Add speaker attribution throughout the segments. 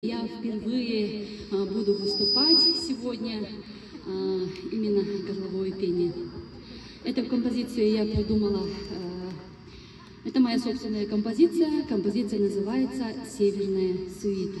Speaker 1: Я впервые а, буду выступать сегодня а, именно горловое пение. Эту композицию я придумала, а, это моя собственная композиция, композиция называется «Северная суета".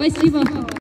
Speaker 1: Спасибо.